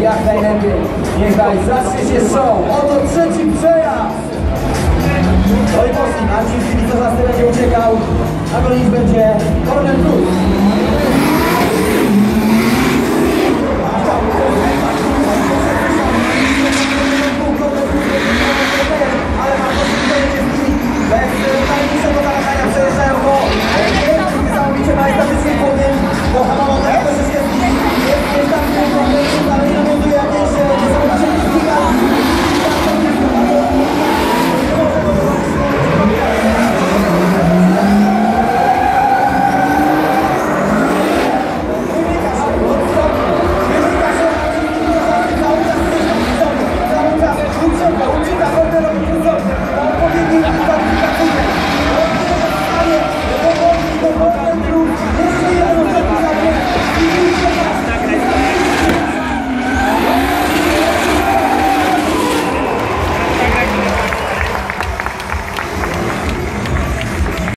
Jak najlepiej. Niechaj zacznie się show. Oto trzeci przejazd. No i Polski, Marcin Filipa za będzie uciekał. A gonić będzie